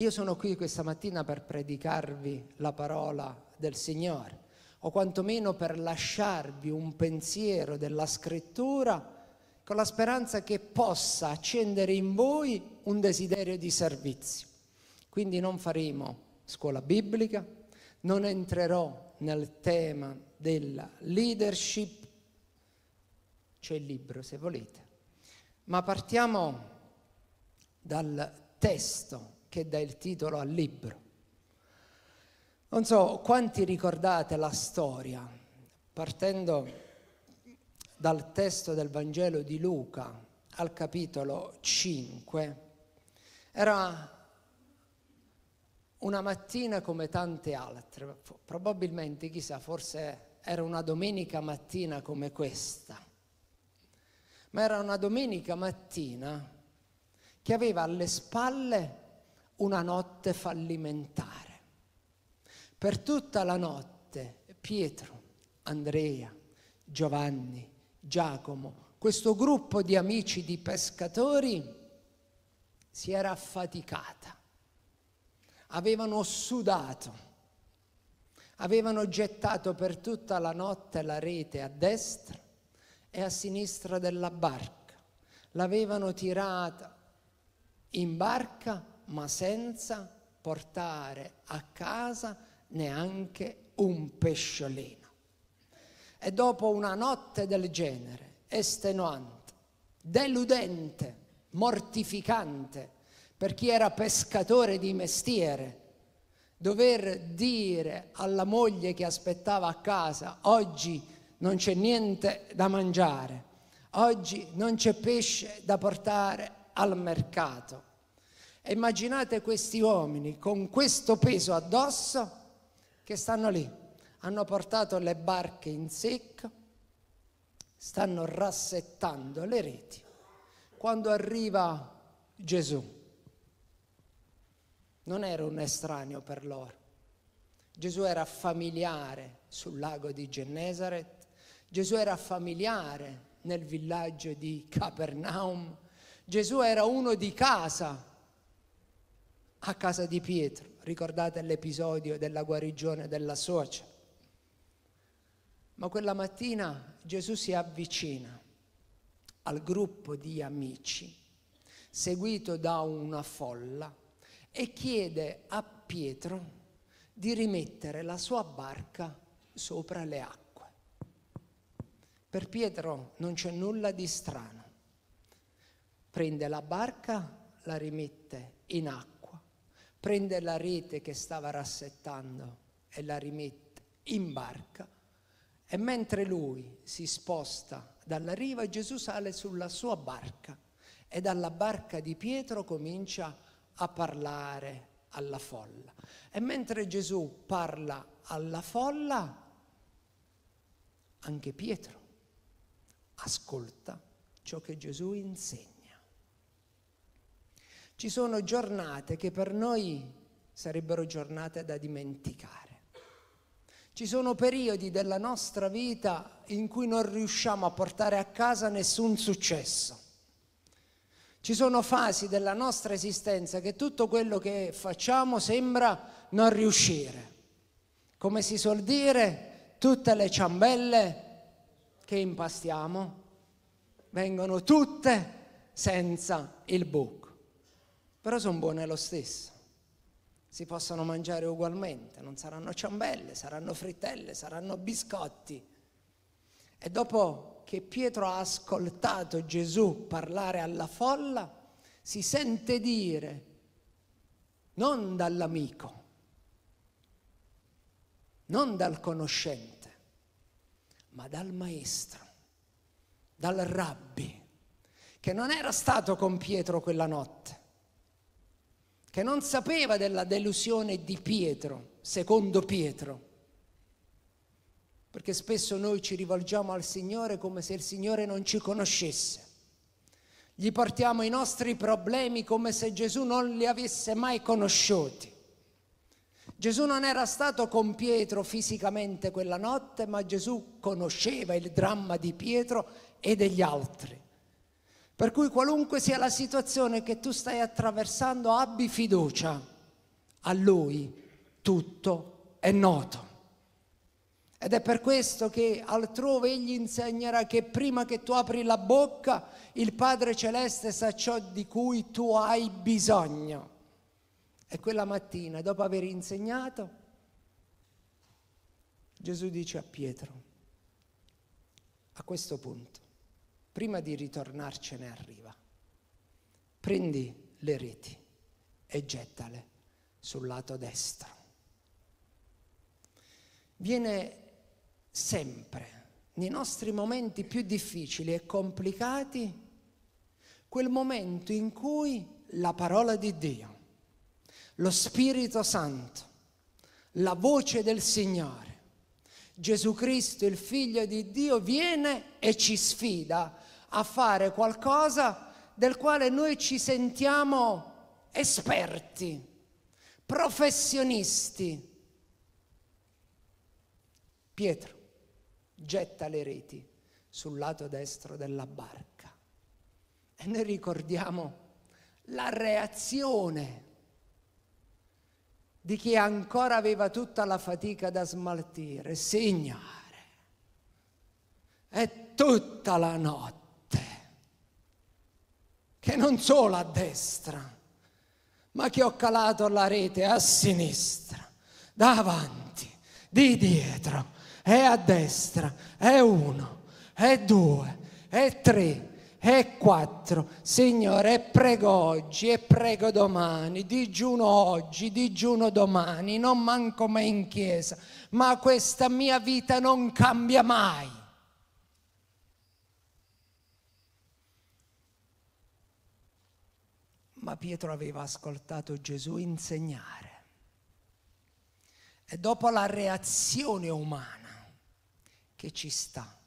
Io sono qui questa mattina per predicarvi la parola del Signore, o quantomeno per lasciarvi un pensiero della scrittura con la speranza che possa accendere in voi un desiderio di servizio. Quindi non faremo scuola biblica, non entrerò nel tema della leadership, c'è il libro se volete, ma partiamo dal testo che dà il titolo al libro. Non so quanti ricordate la storia, partendo dal testo del Vangelo di Luca al capitolo 5. Era una mattina come tante altre, probabilmente, chissà, forse era una domenica mattina come questa, ma era una domenica mattina che aveva alle spalle una notte fallimentare. Per tutta la notte Pietro, Andrea, Giovanni, Giacomo, questo gruppo di amici di pescatori si era affaticata, avevano sudato, avevano gettato per tutta la notte la rete a destra e a sinistra della barca, l'avevano tirata in barca ma senza portare a casa neanche un pesciolino. E dopo una notte del genere, estenuante, deludente, mortificante, per chi era pescatore di mestiere, dover dire alla moglie che aspettava a casa, oggi non c'è niente da mangiare, oggi non c'è pesce da portare al mercato. Immaginate questi uomini con questo peso addosso che stanno lì, hanno portato le barche in secca, stanno rassettando le reti. Quando arriva Gesù, non era un estraneo per loro. Gesù era familiare sul lago di Gennesaret, Gesù era familiare nel villaggio di Capernaum, Gesù era uno di casa a casa di Pietro. Ricordate l'episodio della guarigione della socia? Ma quella mattina Gesù si avvicina al gruppo di amici, seguito da una folla, e chiede a Pietro di rimettere la sua barca sopra le acque. Per Pietro non c'è nulla di strano. Prende la barca, la rimette in acqua prende la rete che stava rassettando e la rimette in barca e mentre lui si sposta dalla riva Gesù sale sulla sua barca e dalla barca di Pietro comincia a parlare alla folla. E mentre Gesù parla alla folla, anche Pietro ascolta ciò che Gesù insegna. Ci sono giornate che per noi sarebbero giornate da dimenticare. Ci sono periodi della nostra vita in cui non riusciamo a portare a casa nessun successo. Ci sono fasi della nostra esistenza che tutto quello che facciamo sembra non riuscire. Come si suol dire, tutte le ciambelle che impastiamo vengono tutte senza il buco però sono buone lo stesso. Si possono mangiare ugualmente, non saranno ciambelle, saranno frittelle, saranno biscotti. E dopo che Pietro ha ascoltato Gesù parlare alla folla, si sente dire, non dall'amico, non dal conoscente, ma dal maestro, dal rabbi, che non era stato con Pietro quella notte, che non sapeva della delusione di Pietro, secondo Pietro. Perché spesso noi ci rivolgiamo al Signore come se il Signore non ci conoscesse. Gli portiamo i nostri problemi come se Gesù non li avesse mai conosciuti. Gesù non era stato con Pietro fisicamente quella notte, ma Gesù conosceva il dramma di Pietro e degli altri. Per cui qualunque sia la situazione che tu stai attraversando, abbi fiducia a lui tutto è noto. Ed è per questo che altrove egli insegnerà che prima che tu apri la bocca, il Padre Celeste sa ciò di cui tu hai bisogno. E quella mattina, dopo aver insegnato, Gesù dice a Pietro, a questo punto, prima di ritornarcene arriva, prendi le reti e gettale sul lato destro. Viene sempre, nei nostri momenti più difficili e complicati, quel momento in cui la parola di Dio, lo Spirito Santo, la voce del Signore, Gesù Cristo, il Figlio di Dio, viene e ci sfida a fare qualcosa del quale noi ci sentiamo esperti, professionisti. Pietro getta le reti sul lato destro della barca e noi ricordiamo la reazione di chi ancora aveva tutta la fatica da smaltire. Signore, è tutta la notte che non solo a destra, ma che ho calato la rete a sinistra, davanti, di dietro, e a destra, è uno, è due, è tre, e quattro, Signore, prego oggi e prego domani, digiuno oggi, digiuno domani, non manco mai in chiesa, ma questa mia vita non cambia mai. Ma Pietro aveva ascoltato Gesù insegnare e dopo la reazione umana che ci sta,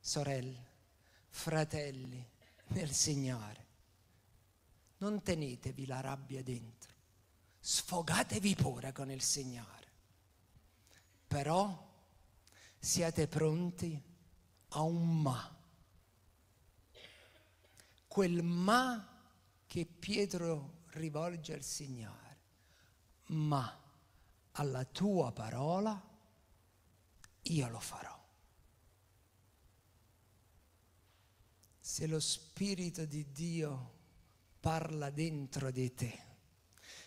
sorelle, fratelli nel Signore, non tenetevi la rabbia dentro, sfogatevi pure con il Signore, però siate pronti a un ma. Quel ma che Pietro rivolge al Signore, ma alla tua parola io lo farò. se lo Spirito di Dio parla dentro di te,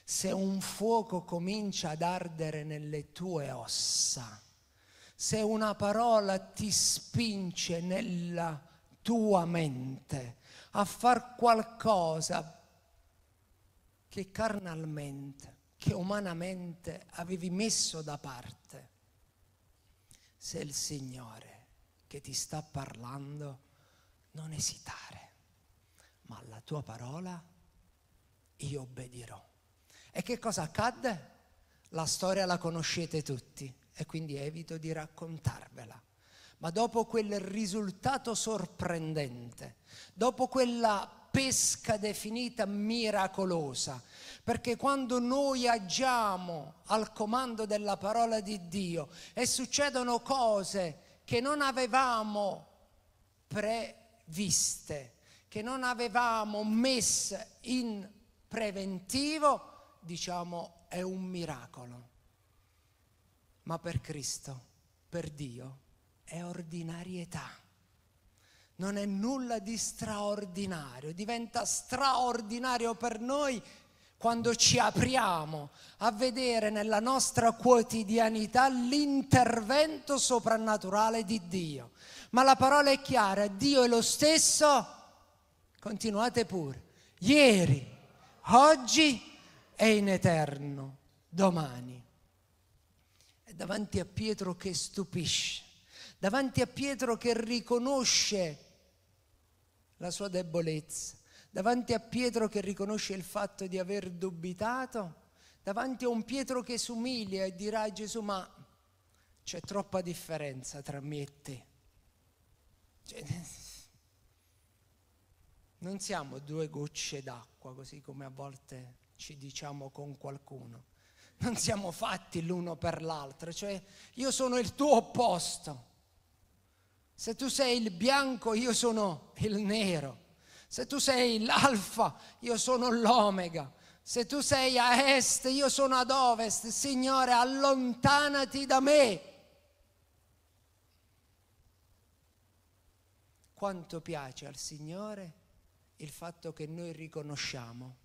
se un fuoco comincia ad ardere nelle tue ossa, se una parola ti spinge nella tua mente a far qualcosa che carnalmente, che umanamente avevi messo da parte, se il Signore che ti sta parlando non esitare, ma alla tua parola io obbedirò. E che cosa accadde? La storia la conoscete tutti e quindi evito di raccontarvela. Ma dopo quel risultato sorprendente, dopo quella pesca definita miracolosa, perché quando noi agiamo al comando della parola di Dio e succedono cose che non avevamo pre viste, che non avevamo messo in preventivo, diciamo è un miracolo. Ma per Cristo, per Dio, è ordinarietà. Non è nulla di straordinario, diventa straordinario per noi quando ci apriamo a vedere nella nostra quotidianità l'intervento soprannaturale di Dio ma la parola è chiara, Dio è lo stesso, continuate pure, ieri, oggi e in eterno, domani. È davanti a Pietro che stupisce, davanti a Pietro che riconosce la sua debolezza, davanti a Pietro che riconosce il fatto di aver dubitato, davanti a un Pietro che si umilia e dirà a Gesù ma c'è troppa differenza tra me e te. Cioè, non siamo due gocce d'acqua, così come a volte ci diciamo con qualcuno. Non siamo fatti l'uno per l'altro, cioè io sono il tuo opposto. Se tu sei il bianco, io sono il nero. Se tu sei l'alfa, io sono l'omega. Se tu sei a est, io sono ad ovest, Signore, allontanati da me. Quanto piace al Signore il fatto che noi riconosciamo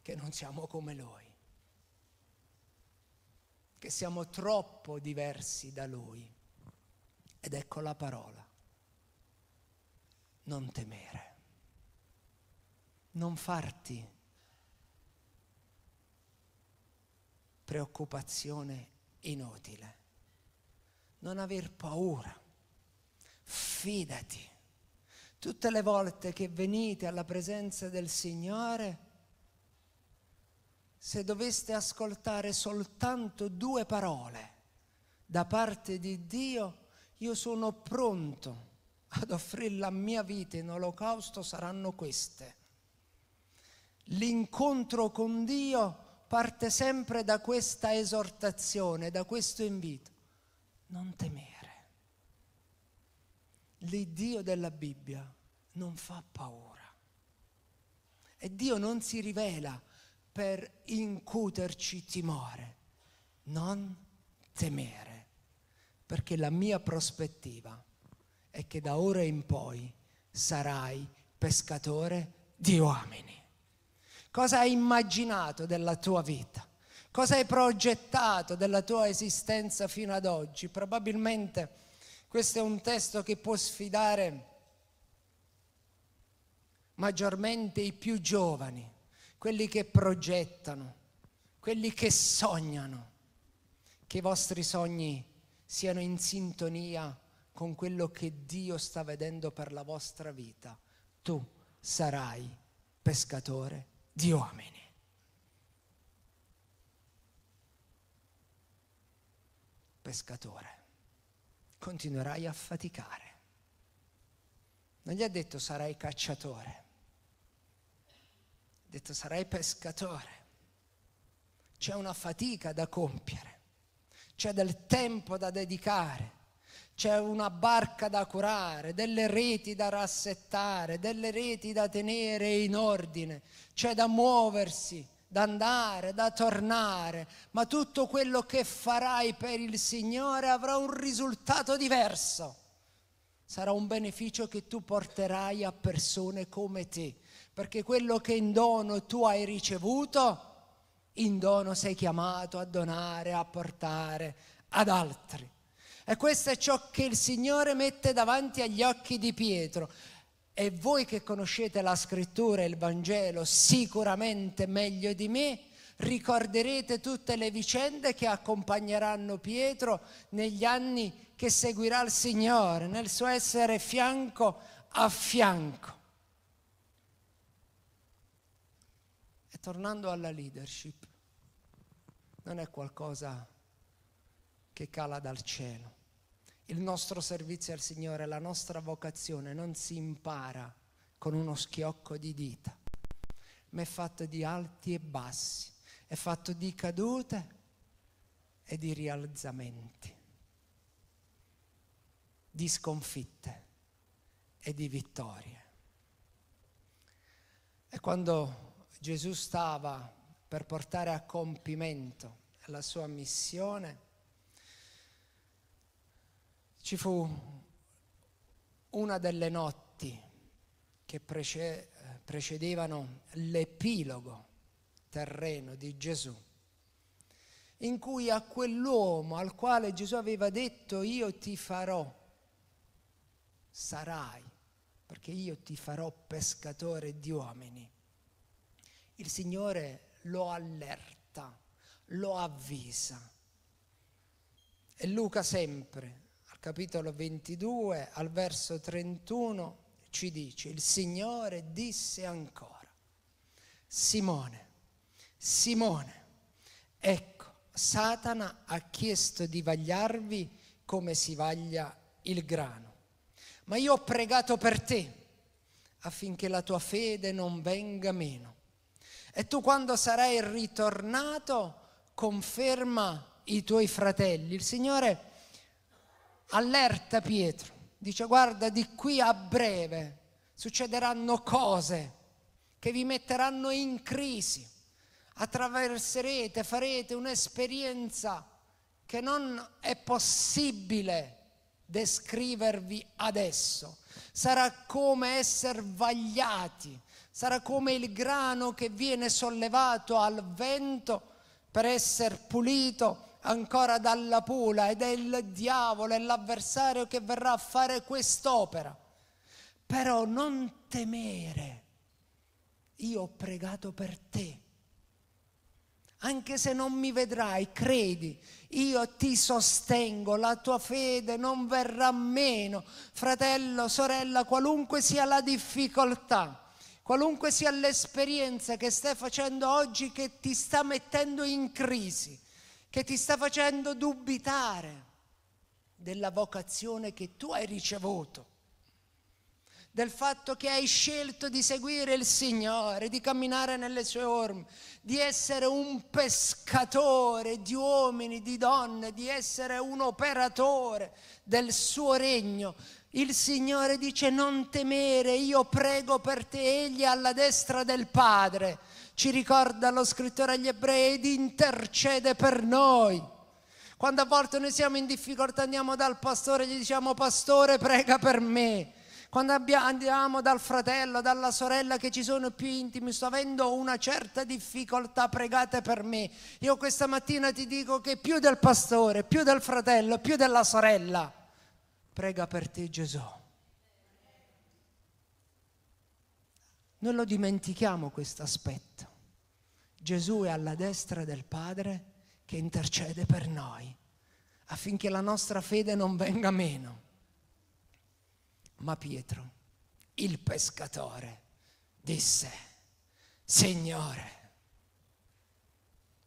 che non siamo come Lui, che siamo troppo diversi da Lui. Ed ecco la parola. Non temere. Non farti preoccupazione inutile. Non aver paura. Fidati. Tutte le volte che venite alla presenza del Signore, se doveste ascoltare soltanto due parole da parte di Dio, io sono pronto ad offrire la mia vita in olocausto, saranno queste. L'incontro con Dio parte sempre da questa esortazione, da questo invito. Non temere. L'Iddio della Bibbia non fa paura. E Dio non si rivela per incuterci timore. Non temere perché la mia prospettiva è che da ora in poi sarai pescatore di uomini. Cosa hai immaginato della tua vita? Cosa hai progettato della tua esistenza fino ad oggi? Probabilmente questo è un testo che può sfidare maggiormente i più giovani, quelli che progettano, quelli che sognano, che i vostri sogni siano in sintonia con quello che Dio sta vedendo per la vostra vita. Tu sarai pescatore di uomini. Pescatore. Continuerai a faticare. Non gli ha detto sarai cacciatore. Ha detto sarai pescatore. C'è una fatica da compiere c'è del tempo da dedicare, c'è una barca da curare, delle reti da rassettare, delle reti da tenere in ordine, c'è da muoversi, da andare, da tornare, ma tutto quello che farai per il Signore avrà un risultato diverso. Sarà un beneficio che tu porterai a persone come te, perché quello che in dono tu hai ricevuto, in dono sei chiamato a donare, a portare ad altri. E questo è ciò che il Signore mette davanti agli occhi di Pietro. E voi che conoscete la scrittura e il Vangelo sicuramente meglio di me, ricorderete tutte le vicende che accompagneranno Pietro negli anni che seguirà il Signore, nel suo essere fianco a fianco. Tornando alla leadership, non è qualcosa che cala dal cielo. Il nostro servizio al Signore, la nostra vocazione non si impara con uno schiocco di dita, ma è fatto di alti e bassi, è fatto di cadute e di rialzamenti, di sconfitte e di vittorie. E quando Gesù stava per portare a compimento la sua missione, ci fu una delle notti che precedevano l'epilogo terreno di Gesù, in cui a quell'uomo al quale Gesù aveva detto io ti farò, sarai, perché io ti farò pescatore di uomini, il Signore lo allerta, lo avvisa. E Luca sempre, al capitolo 22, al verso 31, ci dice, il Signore disse ancora, Simone, Simone, ecco, Satana ha chiesto di vagliarvi come si vaglia il grano, ma io ho pregato per te affinché la tua fede non venga meno e tu quando sarai ritornato conferma i tuoi fratelli. Il Signore allerta Pietro, dice guarda di qui a breve succederanno cose che vi metteranno in crisi, attraverserete, farete un'esperienza che non è possibile descrivervi adesso. Sarà come essere vagliati, sarà come il grano che viene sollevato al vento per essere pulito ancora dalla pula ed è il diavolo, è l'avversario che verrà a fare quest'opera. Però non temere, io ho pregato per te anche se non mi vedrai, credi, io ti sostengo, la tua fede non verrà meno. Fratello, sorella, qualunque sia la difficoltà, qualunque sia l'esperienza che stai facendo oggi che ti sta mettendo in crisi, che ti sta facendo dubitare della vocazione che tu hai ricevuto del fatto che hai scelto di seguire il Signore, di camminare nelle sue orme, di essere un pescatore di uomini, di donne, di essere un operatore del suo regno. Il Signore dice non temere, io prego per te, egli è alla destra del Padre. Ci ricorda lo scrittore agli ebrei ed intercede per noi. Quando a volte noi siamo in difficoltà andiamo dal pastore e gli diciamo pastore prega per me quando andiamo dal fratello, dalla sorella che ci sono più intimi, sto avendo una certa difficoltà, pregate per me. Io questa mattina ti dico che più del pastore, più del fratello, più della sorella, prega per te Gesù. Non lo dimentichiamo questo aspetto. Gesù è alla destra del Padre che intercede per noi affinché la nostra fede non venga meno. Ma Pietro, il pescatore, disse, Signore,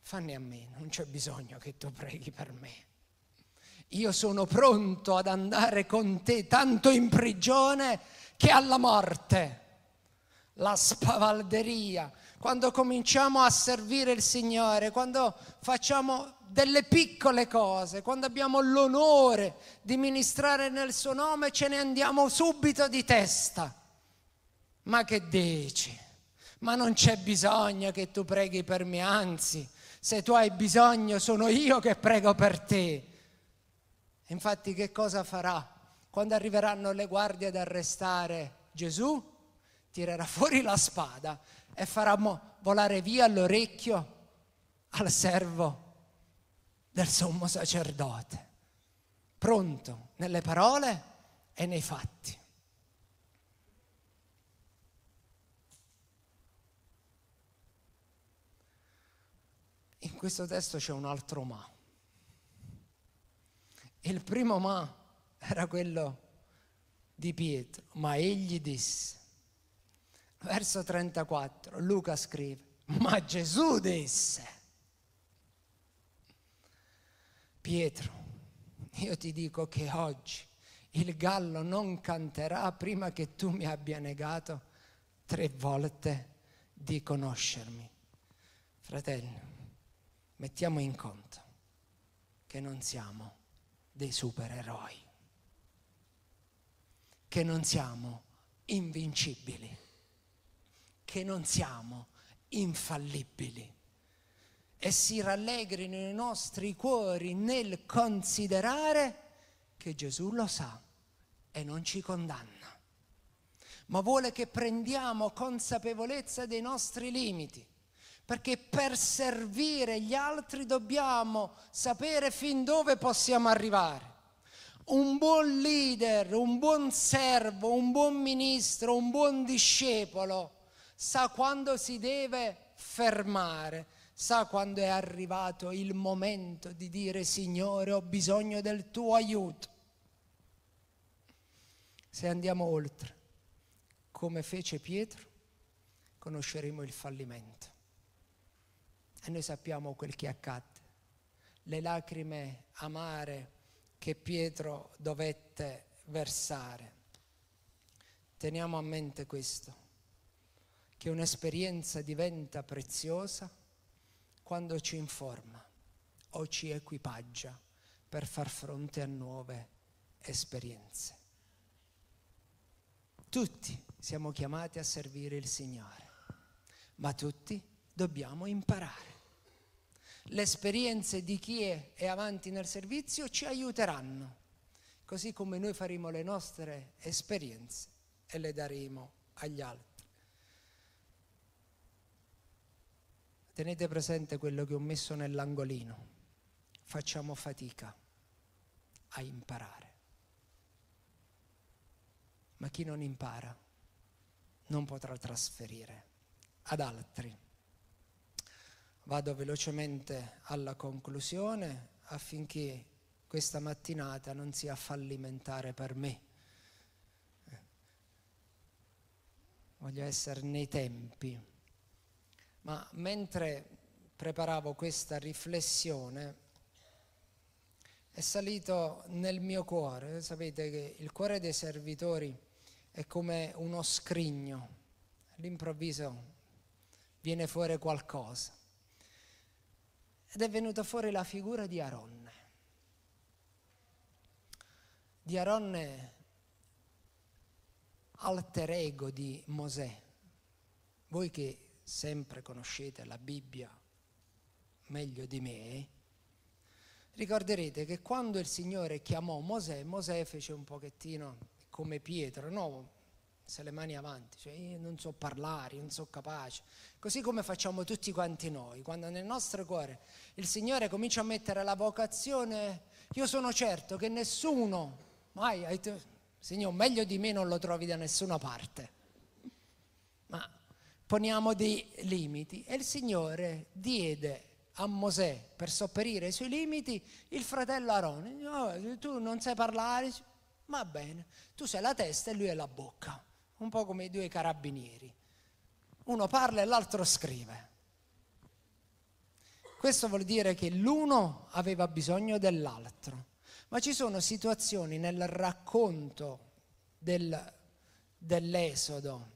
fanne a me, non c'è bisogno che tu preghi per me. Io sono pronto ad andare con te tanto in prigione che alla morte. La spavalderia, quando cominciamo a servire il Signore, quando facciamo delle piccole cose, quando abbiamo l'onore di ministrare nel suo nome, ce ne andiamo subito di testa. Ma che dici? Ma non c'è bisogno che tu preghi per me, anzi, se tu hai bisogno sono io che prego per te. Infatti che cosa farà? Quando arriveranno le guardie ad arrestare Gesù, tirerà fuori la spada e farà volare via l'orecchio al servo del sommo sacerdote, pronto nelle parole e nei fatti. In questo testo c'è un altro ma. Il primo ma era quello di Pietro, ma egli disse, verso 34, Luca scrive, ma Gesù disse, Pietro, io ti dico che oggi il gallo non canterà prima che tu mi abbia negato tre volte di conoscermi. Fratelli, mettiamo in conto che non siamo dei supereroi, che non siamo invincibili, che non siamo infallibili e si rallegrino i nostri cuori nel considerare che Gesù lo sa e non ci condanna, ma vuole che prendiamo consapevolezza dei nostri limiti, perché per servire gli altri dobbiamo sapere fin dove possiamo arrivare. Un buon leader, un buon servo, un buon ministro, un buon discepolo sa quando si deve fermare sa quando è arrivato il momento di dire Signore ho bisogno del tuo aiuto. Se andiamo oltre, come fece Pietro, conosceremo il fallimento. E noi sappiamo quel che accadde. Le lacrime amare che Pietro dovette versare. Teniamo a mente questo, che un'esperienza diventa preziosa quando ci informa o ci equipaggia per far fronte a nuove esperienze. Tutti siamo chiamati a servire il Signore, ma tutti dobbiamo imparare. Le esperienze di chi è, è avanti nel servizio ci aiuteranno, così come noi faremo le nostre esperienze e le daremo agli altri. Tenete presente quello che ho messo nell'angolino. Facciamo fatica a imparare. Ma chi non impara non potrà trasferire ad altri. Vado velocemente alla conclusione affinché questa mattinata non sia fallimentare per me. Voglio essere nei tempi. Ma mentre preparavo questa riflessione è salito nel mio cuore. Sapete che il cuore dei servitori è come uno scrigno, all'improvviso viene fuori qualcosa. Ed è venuta fuori la figura di Aronne. Di Aronne, alter ego di Mosè. Voi che sempre conoscete la Bibbia meglio di me, ricorderete che quando il Signore chiamò Mosè, Mosè fece un pochettino come Pietro, no, se le mani avanti, cioè io non so parlare, non so capace, così come facciamo tutti quanti noi, quando nel nostro cuore il Signore comincia a mettere la vocazione, io sono certo che nessuno, mai, Signore, meglio di me non lo trovi da nessuna parte, ma poniamo dei limiti. E il Signore diede a Mosè per sopperire ai suoi limiti il fratello Arone, oh, tu non sai parlare, Va bene, tu sei la testa e lui è la bocca, un po' come i due carabinieri. Uno parla e l'altro scrive. Questo vuol dire che l'uno aveva bisogno dell'altro, ma ci sono situazioni nel racconto del, dell'Esodo,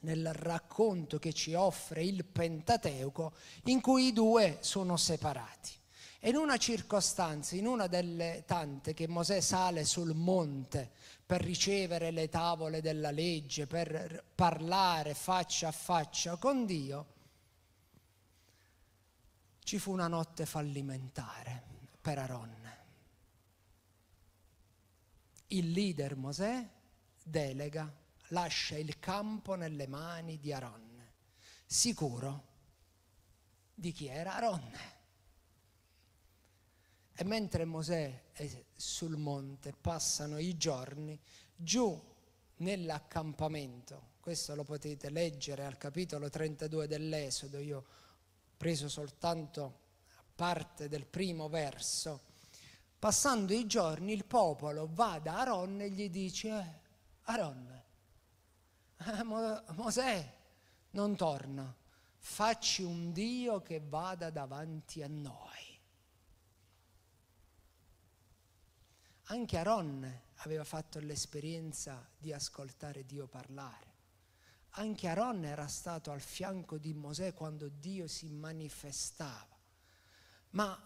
nel racconto che ci offre il Pentateuco, in cui i due sono separati. E in una circostanza, in una delle tante che Mosè sale sul monte per ricevere le tavole della legge, per parlare faccia a faccia con Dio, ci fu una notte fallimentare per Aronne. Il leader Mosè delega, lascia il campo nelle mani di Aronne, sicuro di chi era Aronne. E mentre Mosè è sul monte, passano i giorni, giù nell'accampamento, questo lo potete leggere al capitolo 32 dell'Esodo, io ho preso soltanto parte del primo verso, passando i giorni il popolo va da Aaron e gli dice, eh, Aaron, eh, Mosè non torna, facci un Dio che vada davanti a noi. Anche Aaron aveva fatto l'esperienza di ascoltare Dio parlare. Anche Aaron era stato al fianco di Mosè quando Dio si manifestava. Ma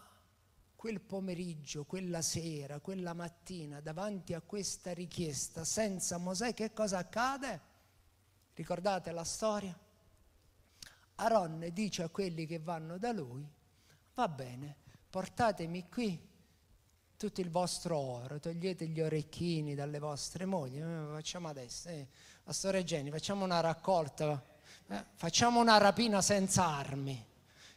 quel pomeriggio, quella sera, quella mattina, davanti a questa richiesta, senza Mosè, che cosa accade? Ricordate la storia? Aaron dice a quelli che vanno da lui, va bene, portatemi qui tutto il vostro oro, togliete gli orecchini dalle vostre mogli, eh, facciamo adesso, eh, Pastore Genni, facciamo una raccolta, eh, facciamo una rapina senza armi,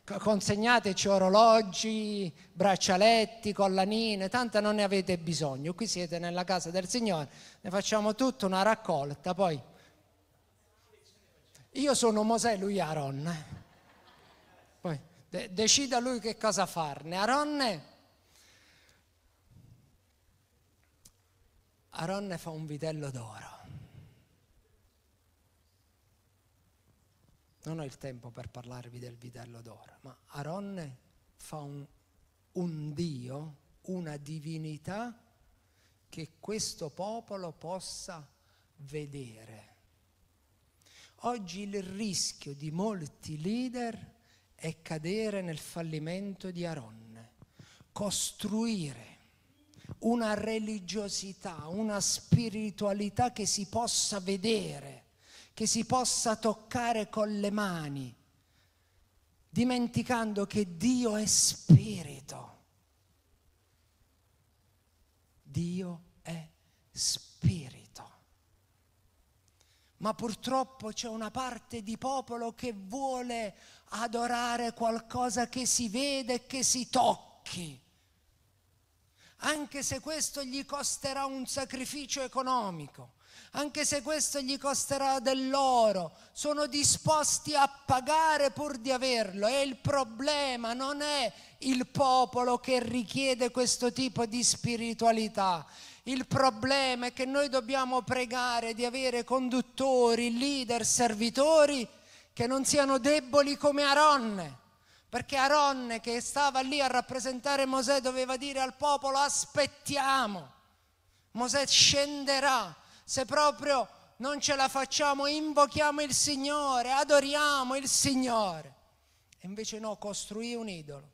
consegnateci orologi, braccialetti, collanine, tanto non ne avete bisogno, qui siete nella casa del Signore, ne facciamo tutta una raccolta, poi io sono Mosè, lui Aaron, eh. poi de- decida lui che cosa farne, Aaron Aronne fa un vitello d'oro. Non ho il tempo per parlarvi del vitello d'oro, ma Aronne fa un, un Dio, una divinità che questo popolo possa vedere. Oggi il rischio di molti leader è cadere nel fallimento di Aronne, costruire una religiosità, una spiritualità che si possa vedere, che si possa toccare con le mani, dimenticando che Dio è spirito. Dio è spirito. Ma purtroppo c'è una parte di popolo che vuole adorare qualcosa che si vede e che si tocchi anche se questo gli costerà un sacrificio economico, anche se questo gli costerà dell'oro, sono disposti a pagare pur di averlo e il problema non è il popolo che richiede questo tipo di spiritualità. Il problema è che noi dobbiamo pregare di avere conduttori, leader, servitori che non siano deboli come Aronne perché Aaron che stava lì a rappresentare Mosè doveva dire al popolo aspettiamo, Mosè scenderà, se proprio non ce la facciamo invochiamo il Signore, adoriamo il Signore. E invece no, costruì un idolo.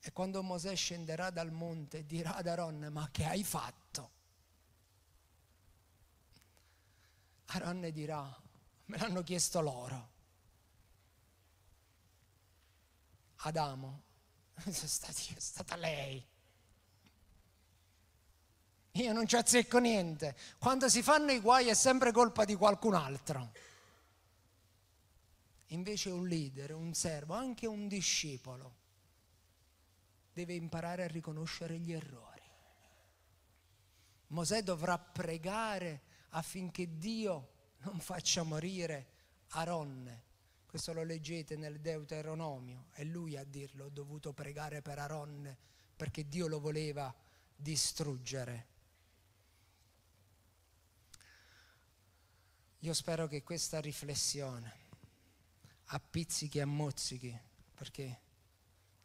E quando Mosè scenderà dal monte dirà ad Aaron, ma che hai fatto? Aaron dirà, me l'hanno chiesto loro. Adamo, è stata lei. Io non ci azzecco niente. Quando si fanno i guai è sempre colpa di qualcun altro. Invece un leader, un servo, anche un discepolo, deve imparare a riconoscere gli errori. Mosè dovrà pregare affinché Dio non faccia morire Aronne questo lo leggete nel Deuteronomio, è lui a dirlo, ho dovuto pregare per Aaron perché Dio lo voleva distruggere. Io spero che questa riflessione a pizzichi e a mozzichi, perché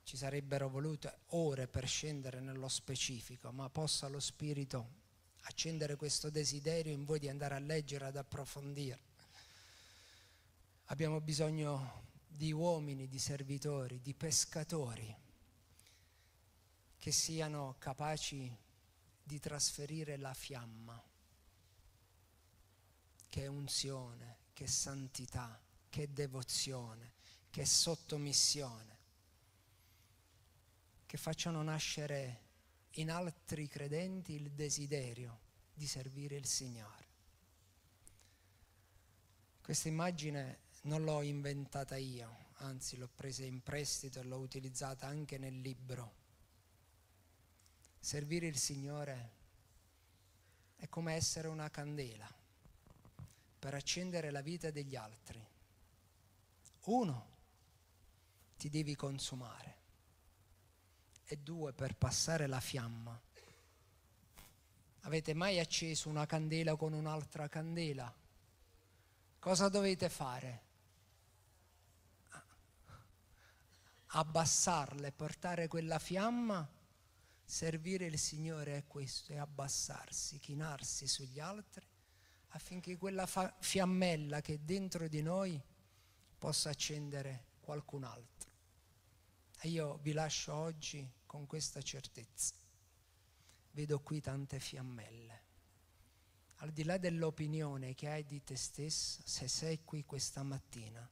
ci sarebbero volute ore per scendere nello specifico, ma possa lo Spirito accendere questo desiderio in voi di andare a leggere, ad approfondire Abbiamo bisogno di uomini, di servitori, di pescatori che siano capaci di trasferire la fiamma, che è unzione, che è santità, che è devozione, che è sottomissione, che facciano nascere in altri credenti il desiderio di servire il Signore. Questa immagine non l'ho inventata io, anzi l'ho presa in prestito e l'ho utilizzata anche nel libro. Servire il Signore è come essere una candela per accendere la vita degli altri. Uno, ti devi consumare e due, per passare la fiamma. Avete mai acceso una candela con un'altra candela? Cosa dovete fare? Abbassarle, portare quella fiamma, servire il Signore è questo, è abbassarsi, chinarsi sugli altri affinché quella fa- fiammella che è dentro di noi possa accendere qualcun altro. E io vi lascio oggi con questa certezza. Vedo qui tante fiammelle. Al di là dell'opinione che hai di te stessa, se sei qui questa mattina,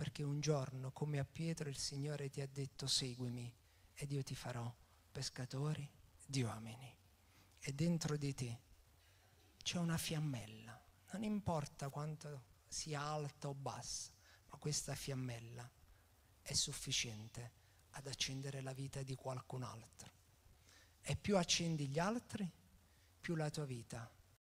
perché un giorno, come a Pietro, il Signore ti ha detto seguimi ed io ti farò pescatori di uomini. E dentro di te c'è una fiammella, non importa quanto sia alta o bassa, ma questa fiammella è sufficiente ad accendere la vita di qualcun altro. E più accendi gli altri, più la tua vita